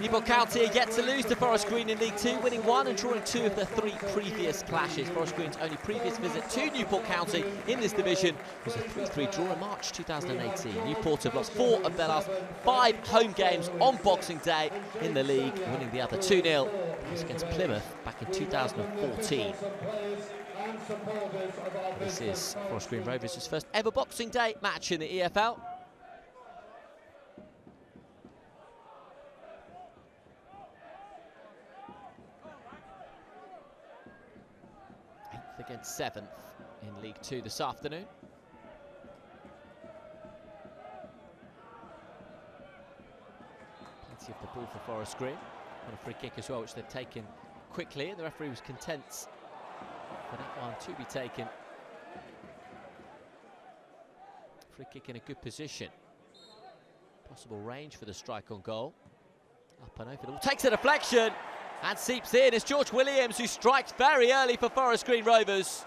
Newport County are yet to lose to Forest Green in League Two, winning one and drawing two of the three previous clashes. Forest Green's only previous visit to Newport County in this division was a 3-3 draw in March 2018. Newport have lost four of their last five home games on Boxing Day in the league, winning the other 2-0 against Plymouth back in 2014. This is Forest Green Rovers' first ever Boxing Day match in the EFL. Against seventh in League Two this afternoon. Plenty of the ball for Forest Green. On a free kick as well, which they've taken quickly. The referee was content for that one to be taken. Free kick in a good position. Possible range for the strike on goal. Up and over takes a deflection and seeps in. It's George Williams who strikes very early for Forest Green Rovers.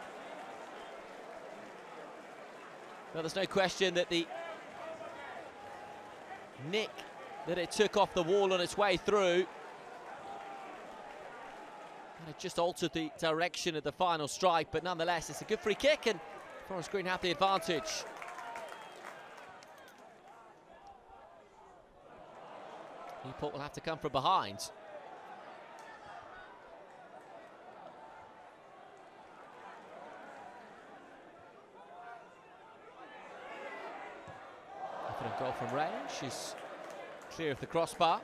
Well, there's no question that the nick that it took off the wall on its way through and it just altered the direction of the final strike, but nonetheless, it's a good free kick, and Forest Green have the advantage. Newport will have to come from behind. Goal from range. She's clear of the crossbar.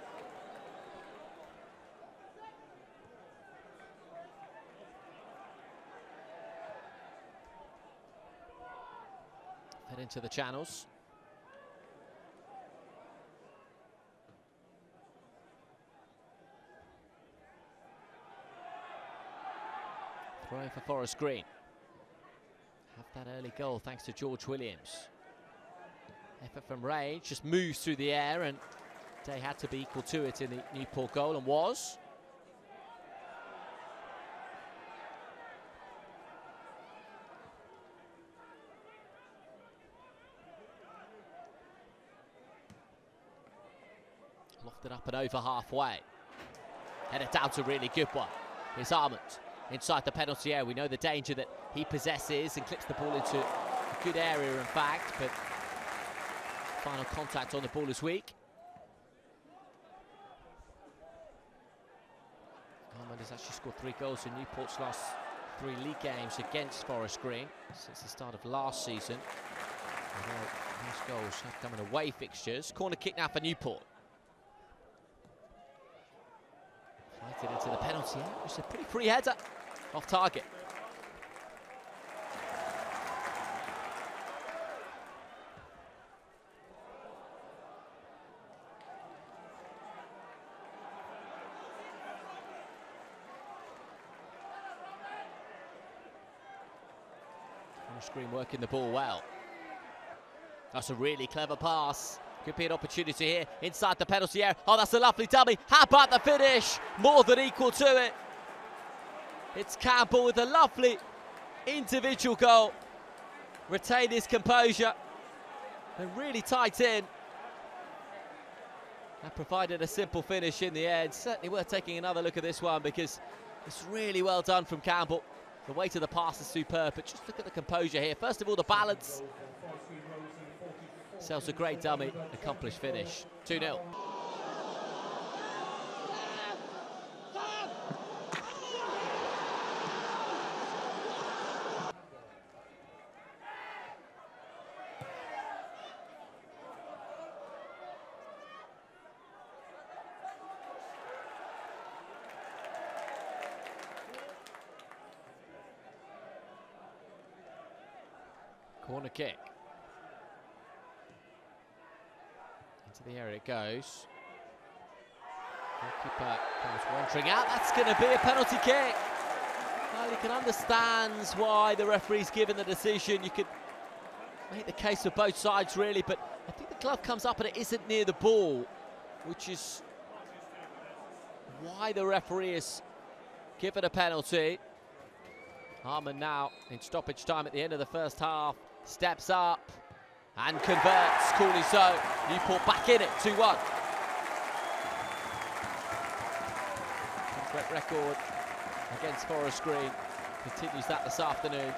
Head into the channels. Throw for Forest Green. Have that early goal thanks to George Williams. Effort from range, just moves through the air and Day had to be equal to it in the Newport goal and was. Lofted it up and over halfway. Headed down to really good one. Here's Amond inside the penalty area. We know the danger that he possesses and clips the ball into a good area, in fact, but final contact on the ball is weak. Amond has actually scored three goals in Newport's last three league games against Forest Green since the start of last season. Those goals have come in away fixtures. Corner kick now for Newport. Flighted into the penalty area. It's a pretty free header off target. Screen working the ball well. That's a really clever pass. Could be an opportunity here inside the penalty area. Oh, that's a lovely dummy. How about the finish? More than equal to it. It's Campbell with a lovely individual goal. Retain his composure. They're really tight in. That provided a simple finish in the end. Certainly worth taking another look at this one because it's really well done from Campbell. The weight of the pass is superb, but just look at the composure here. First of all, the balance. Sells a great dummy, accomplished finish. 2-0. Corner kick. Into the area it goes. Goalkeeper comes wandering out. That's going to be a penalty kick. Well, you can understand why the referee's given the decision. You could make the case for both sides, really, but I think the glove comes up and it isn't near the ball, which is why the referee is given a penalty. Amond now in stoppage time at the end of the first half steps up and converts, coolly so. Newport back in it, 2-1. Great record against Forest Green. Continues that this afternoon.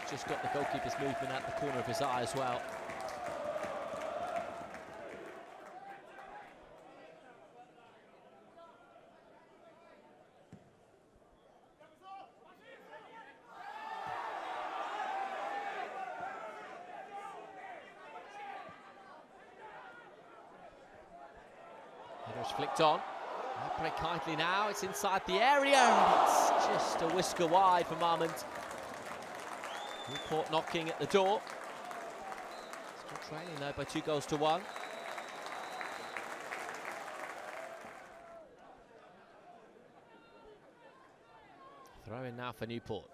He's just got the goalkeeper's movement at the corner of his eye as well. Header's flicked on. Break kindly now, it's inside the area, it's just a whisker wide for Amond. Newport knocking at the door. Still trailing though by two goals to one. Throw in now for Newport.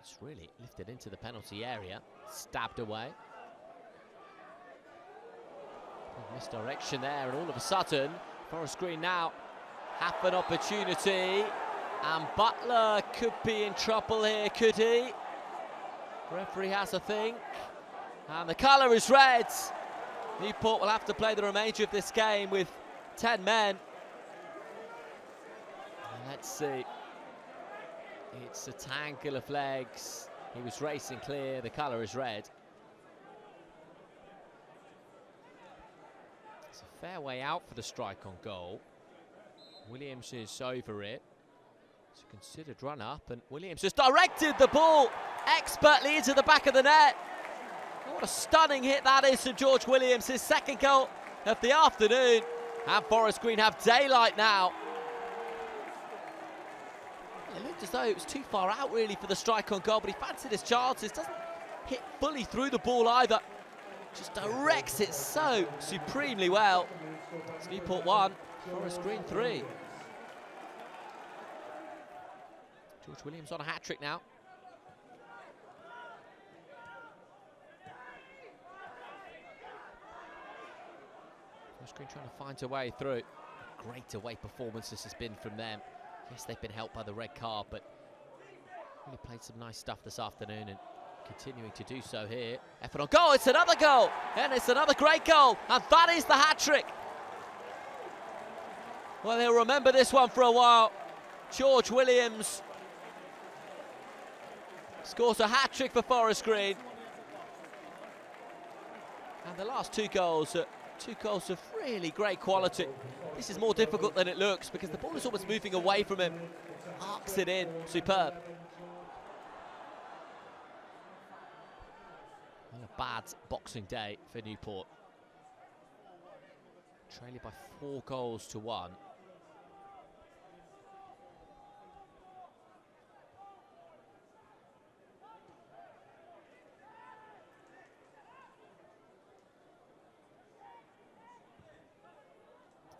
It's really lifted into the penalty area, stabbed away. Misdirection there, and all of a sudden, Forest Green now have an opportunity, and Butler could be in trouble here, could he? Referee has a think, and the colour is red. Newport will have to play the remainder of this game with 10 men. Let's see. It's a tangle of legs. He was racing clear, the colour is red. Fair way out for the strike on goal. Williams is over it. It's a considered run up, and Williams has directed the ball expertly into the back of the net. What a stunning hit that is to George Williams, his second goal of the afternoon. And Forest Green have daylight now. It looked as though it was too far out, really, for the strike on goal, but he fancied his chances. Doesn't hit fully through the ball either just directs it so supremely well. It's Newport 1, Forest Green 3. George Williams on a hat-trick now. Forest Green trying to find a way through. Great away performance this has been from them. Yes, they've been helped by the red card, but really played some nice stuff this afternoon and continuing to do so here. Effort on goal, it's another goal, and it's another great goal, and that is the hat-trick. Well, he'll remember this one for a while. George Williams scores a hat-trick for Forest Green. And the last two goals, two goals of really great quality. This is more difficult than it looks because the ball is almost moving away from him. Arcs it in, superb. Bad boxing day for Newport. Trailing by four goals to one.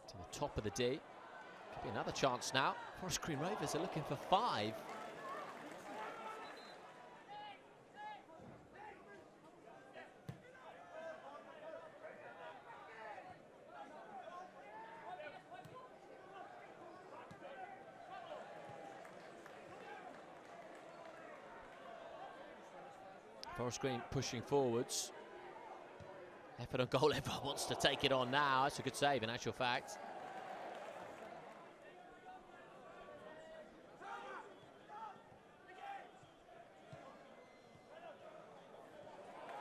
To the top of the D. Could be another chance now. Forest Green Rovers are looking for five. Forest Green pushing forwards. Effort on goal, everyone wants to take it on now. That's a good save in actual fact.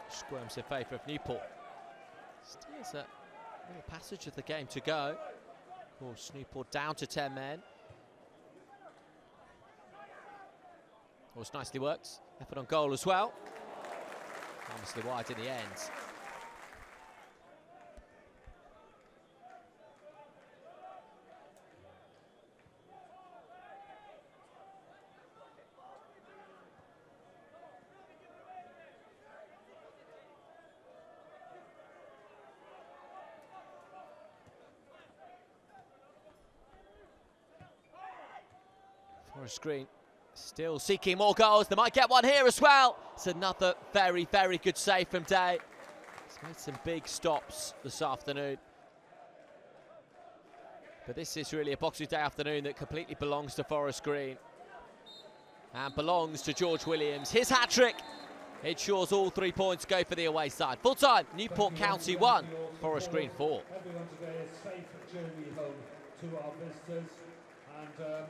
Squirms in favour of Newport. Still is a little passage of the game to go. Of course, Newport down to 10 men. Was nicely worked. Effort on goal as well. Honestly wide in the end. Forest Green Still seeking more goals. They might get one here as well. It's another very, very good save from Day. He's made some big stops this afternoon. But this is really a Boxing Day afternoon that completely belongs to Forest Green. And belongs to George Williams. His hat-trick ensures all three points go for the away side. Full time, Newport County 1, Forest Green four. Everyone today is safe journey home to our visitors. And um,